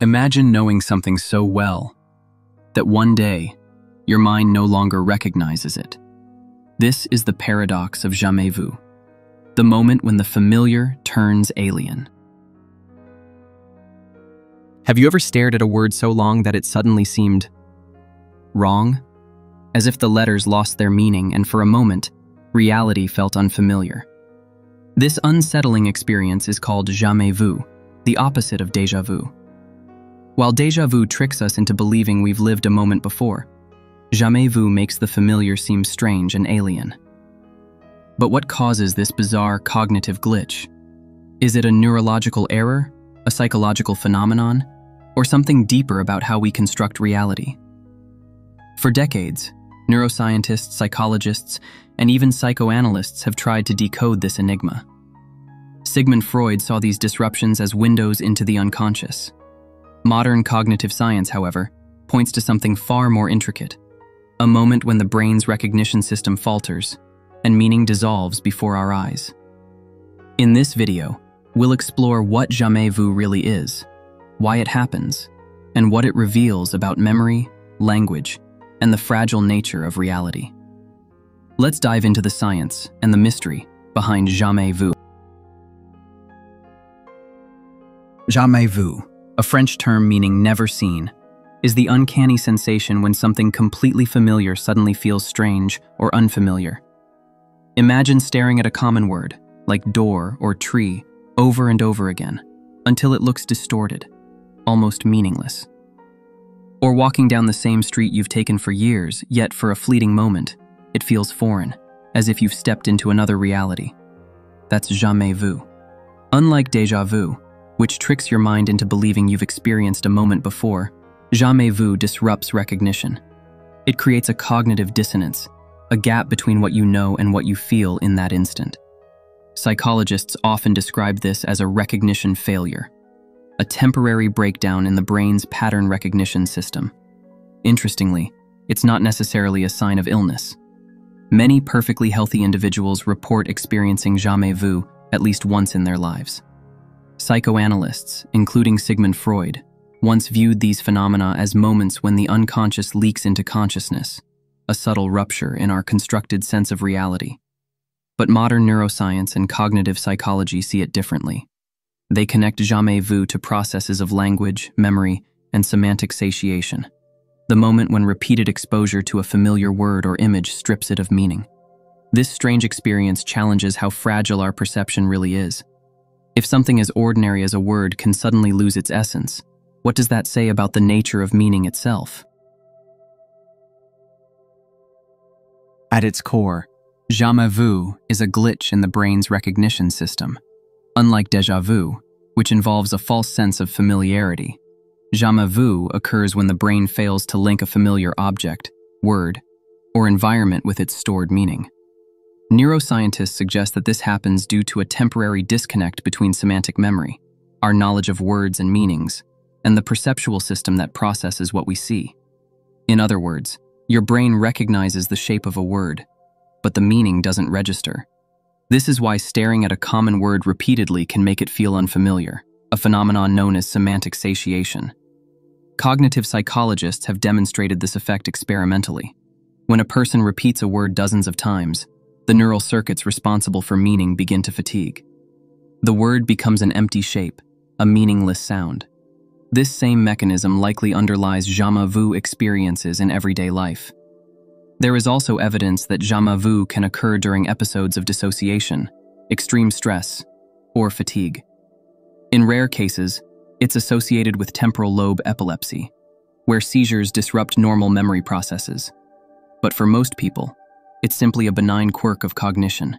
Imagine knowing something so well that one day your mind no longer recognizes it. This is the paradox of jamais vu, the moment when the familiar turns alien. Have you ever stared at a word so long that it suddenly seemed wrong? As if the letters lost their meaning and for a moment, reality felt unfamiliar. This unsettling experience is called jamais vu, the opposite of deja vu. While deja vu tricks us into believing we've lived a moment before, jamais vu makes the familiar seem strange and alien. But what causes this bizarre cognitive glitch? Is it a neurological error, a psychological phenomenon, or something deeper about how we construct reality? For decades, neuroscientists, psychologists, and even psychoanalysts have tried to decode this enigma. Sigmund Freud saw these disruptions as windows into the unconscious. Modern cognitive science, however, points to something far more intricate a moment when the brain's recognition system falters and meaning dissolves before our eyes. In this video, we'll explore what jamais vu really is, why it happens, and what it reveals about memory, language, and the fragile nature of reality. Let's dive into the science and the mystery behind jamais vu. Jamais vu, a French term meaning never seen, is the uncanny sensation when something completely familiar suddenly feels strange or unfamiliar. Imagine staring at a common word, like door or tree, over and over again, until it looks distorted, almost meaningless. Or walking down the same street you've taken for years, yet for a fleeting moment, it feels foreign, as if you've stepped into another reality. That's jamais vu. Unlike deja vu, which tricks your mind into believing you've experienced a moment before, jamais vu disrupts recognition. It creates a cognitive dissonance, a gap between what you know and what you feel in that instant. Psychologists often describe this as a recognition failure, a temporary breakdown in the brain's pattern recognition system. Interestingly, it's not necessarily a sign of illness. Many perfectly healthy individuals report experiencing jamais vu at least once in their lives. Psychoanalysts, including Sigmund Freud, once viewed these phenomena as moments when the unconscious leaks into consciousness, a subtle rupture in our constructed sense of reality. But modern neuroscience and cognitive psychology see it differently. They connect jamais vu to processes of language, memory, and semantic satiation, the moment when repeated exposure to a familiar word or image strips it of meaning. This strange experience challenges how fragile our perception really is. If something as ordinary as a word can suddenly lose its essence, what does that say about the nature of meaning itself? At its core, jamais vu is a glitch in the brain's recognition system. Unlike deja vu, which involves a false sense of familiarity, jamais vu occurs when the brain fails to link a familiar object, word, or environment with its stored meaning. Neuroscientists suggest that this happens due to a temporary disconnect between semantic memory, our knowledge of words and meanings, and the perceptual system that processes what we see. In other words, your brain recognizes the shape of a word, but the meaning doesn't register. This is why staring at a common word repeatedly can make it feel unfamiliar, a phenomenon known as semantic satiation. Cognitive psychologists have demonstrated this effect experimentally. When a person repeats a word dozens of times, the neural circuits responsible for meaning begin to fatigue. The word becomes an empty shape, a meaningless sound. This same mechanism likely underlies jamais vu experiences in everyday life. There is also evidence that jamais vu can occur during episodes of dissociation, extreme stress, or fatigue. In rare cases, it's associated with temporal lobe epilepsy, where seizures disrupt normal memory processes. But for most people, it's simply a benign quirk of cognition,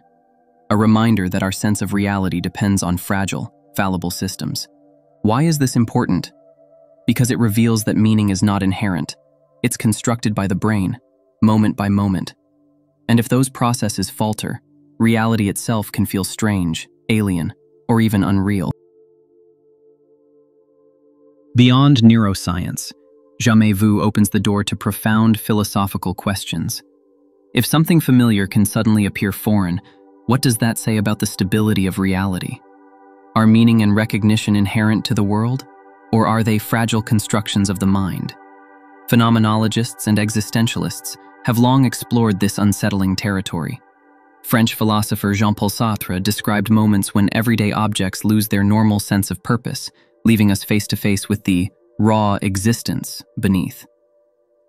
a reminder that our sense of reality depends on fragile, fallible systems. Why is this important? because it reveals that meaning is not inherent. It's constructed by the brain, moment by moment. And if those processes falter, reality itself can feel strange, alien, or even unreal. Beyond neuroscience, Jamais Vu opens the door to profound philosophical questions. If something familiar can suddenly appear foreign, what does that say about the stability of reality? Are meaning and recognition inherent to the world? or are they fragile constructions of the mind? Phenomenologists and existentialists have long explored this unsettling territory. French philosopher Jean Paul Sartre described moments when everyday objects lose their normal sense of purpose, leaving us face to face with the raw existence beneath.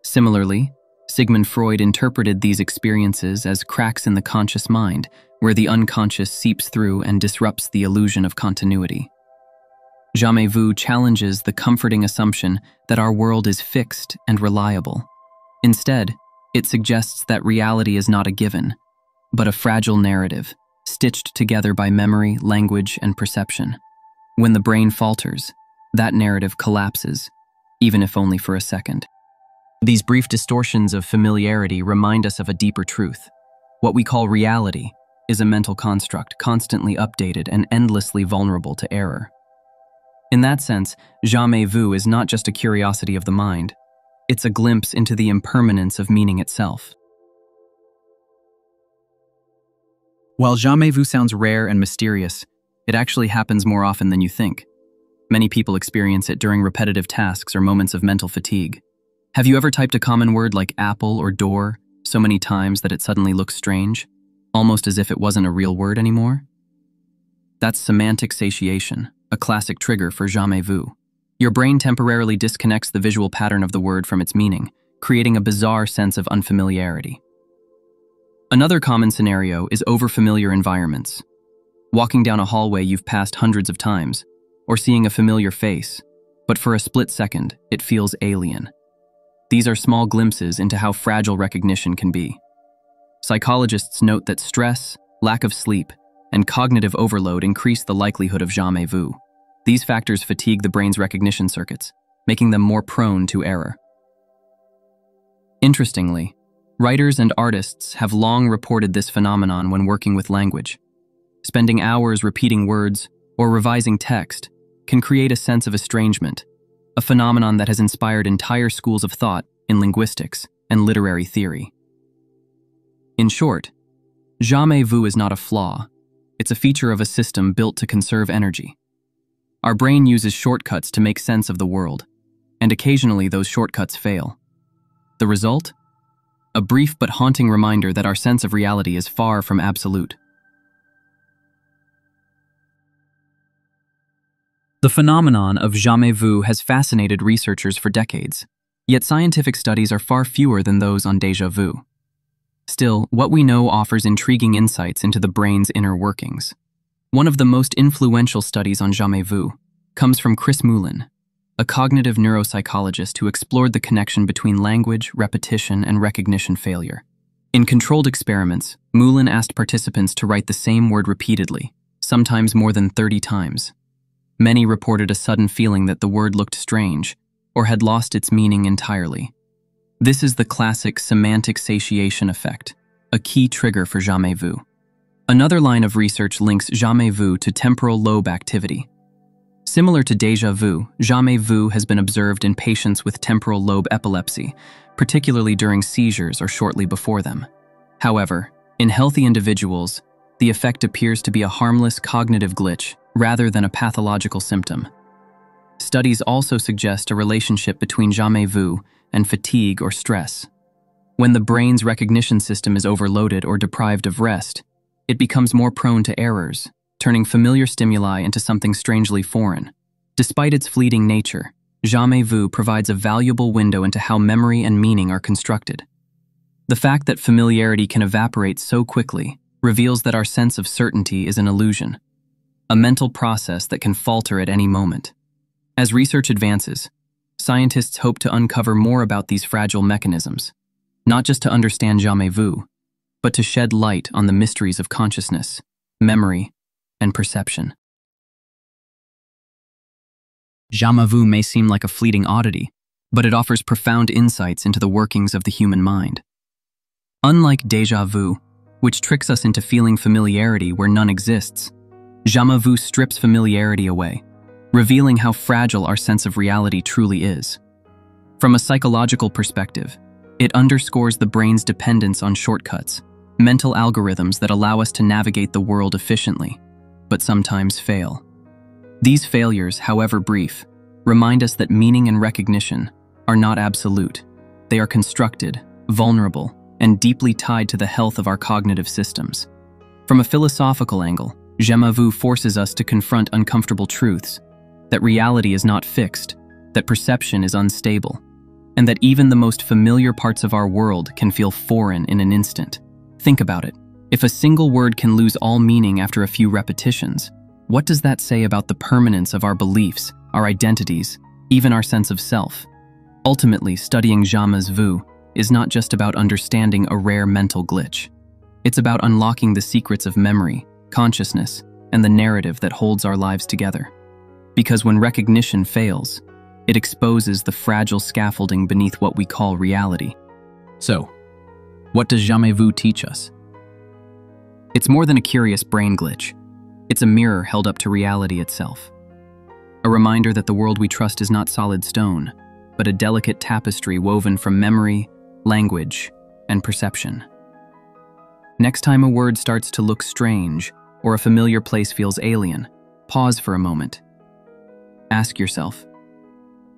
Similarly, Sigmund Freud interpreted these experiences as cracks in the conscious mind, where the unconscious seeps through and disrupts the illusion of continuity. Jamais Vu challenges the comforting assumption that our world is fixed and reliable. Instead, it suggests that reality is not a given, but a fragile narrative, stitched together by memory, language, and perception. When the brain falters, that narrative collapses, even if only for a second. These brief distortions of familiarity remind us of a deeper truth. What we call reality is a mental construct constantly updated and endlessly vulnerable to error. In that sense, jamais vu is not just a curiosity of the mind, it's a glimpse into the impermanence of meaning itself. While jamais vu sounds rare and mysterious, it actually happens more often than you think. Many people experience it during repetitive tasks or moments of mental fatigue. Have you ever typed a common word like apple or door so many times that it suddenly looks strange, almost as if it wasn't a real word anymore? That's semantic satiation, a classic trigger for jamais vu. Your brain temporarily disconnects the visual pattern of the word from its meaning, creating a bizarre sense of unfamiliarity. Another common scenario is overfamiliar environments. Walking down a hallway you've passed hundreds of times, or seeing a familiar face, but for a split second, it feels alien. These are small glimpses into how fragile recognition can be. Psychologists note that stress, lack of sleep, and cognitive overload increase the likelihood of jamais vu. These factors fatigue the brain's recognition circuits, making them more prone to error. Interestingly, writers and artists have long reported this phenomenon when working with language. Spending hours repeating words or revising text can create a sense of estrangement, a phenomenon that has inspired entire schools of thought in linguistics and literary theory. In short, jamais vu is not a flaw, it's a feature of a system built to conserve energy. Our brain uses shortcuts to make sense of the world, and occasionally those shortcuts fail. The result? A brief but haunting reminder that our sense of reality is far from absolute. The phenomenon of jamais vu has fascinated researchers for decades, yet scientific studies are far fewer than those on deja vu. Still, what we know offers intriguing insights into the brain's inner workings. One of the most influential studies on jamais vu comes from Chris Moulin, a cognitive neuropsychologist who explored the connection between language, repetition, and recognition failure. In controlled experiments, Moulin asked participants to write the same word repeatedly, sometimes more than 30 times. Many reported a sudden feeling that the word looked strange or had lost its meaning entirely. This is the classic semantic satiation effect, a key trigger for jamais vu. Another line of research links jamais vu to temporal lobe activity. Similar to deja vu, jamais vu has been observed in patients with temporal lobe epilepsy, particularly during seizures or shortly before them. However, in healthy individuals, the effect appears to be a harmless cognitive glitch rather than a pathological symptom. Studies also suggest a relationship between jamais vu and fatigue or stress. When the brain's recognition system is overloaded or deprived of rest, it becomes more prone to errors, turning familiar stimuli into something strangely foreign. Despite its fleeting nature, jamais vu provides a valuable window into how memory and meaning are constructed. The fact that familiarity can evaporate so quickly reveals that our sense of certainty is an illusion, a mental process that can falter at any moment. As research advances, scientists hope to uncover more about these fragile mechanisms, not just to understand jamais vu, but to shed light on the mysteries of consciousness, memory, and perception. Jamais vu may seem like a fleeting oddity, but it offers profound insights into the workings of the human mind. Unlike deja vu, which tricks us into feeling familiarity where none exists, Jamais vu strips familiarity away, revealing how fragile our sense of reality truly is. From a psychological perspective, it underscores the brain's dependence on shortcuts, mental algorithms that allow us to navigate the world efficiently, but sometimes fail. These failures, however brief, remind us that meaning and recognition are not absolute. They are constructed, vulnerable, and deeply tied to the health of our cognitive systems. From a philosophical angle, Jamais vu forces us to confront uncomfortable truths that reality is not fixed, that perception is unstable, and that even the most familiar parts of our world can feel foreign in an instant. Think about it. If a single word can lose all meaning after a few repetitions, what does that say about the permanence of our beliefs, our identities, even our sense of self? Ultimately, studying Jamais Vu is not just about understanding a rare mental glitch. It's about unlocking the secrets of memory, consciousness, and the narrative that holds our lives together. Because when recognition fails, it exposes the fragile scaffolding beneath what we call reality. So, what does Jamais Vu teach us? It's more than a curious brain glitch. It's a mirror held up to reality itself. A reminder that the world we trust is not solid stone, but a delicate tapestry woven from memory, language, and perception. Next time a word starts to look strange or a familiar place feels alien, pause for a moment. Ask yourself,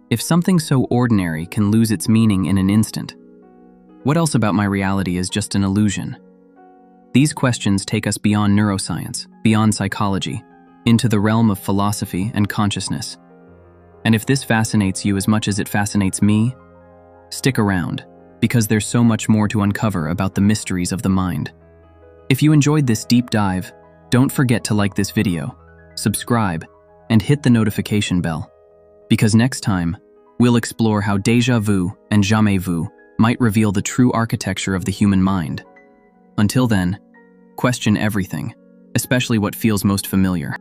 if something so ordinary can lose its meaning in an instant, what else about my reality is just an illusion? These questions take us beyond neuroscience, beyond psychology, into the realm of philosophy and consciousness. And if this fascinates you as much as it fascinates me, stick around, because there's so much more to uncover about the mysteries of the mind. If you enjoyed this deep dive, don't forget to like this video, subscribe, and hit the notification bell. Because next time, we'll explore how deja vu and jamais vu might reveal the true architecture of the human mind. Until then, question everything, especially what feels most familiar.